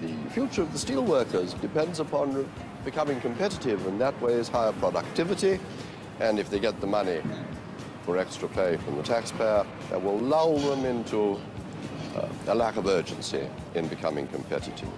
the future of the steelworkers depends upon becoming competitive, and that way is higher productivity. And if they get the money for extra pay from the taxpayer, that will lull them into uh, a lack of urgency in becoming competitive.